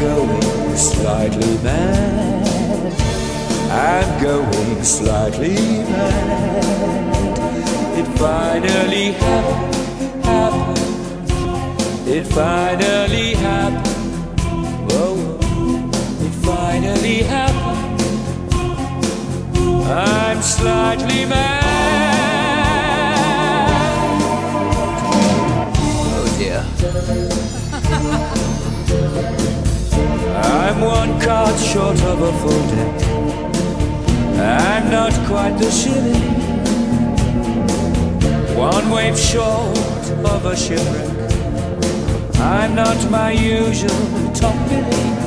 going slightly mad. I'm going slightly mad. It finally happened, happened. It finally happened. Whoa, it finally happened. I'm slightly mad. Oh dear. I'm one card short of a full deck. I'm not quite the shilling. One wave short of a shipwreck. I'm not my usual top billing.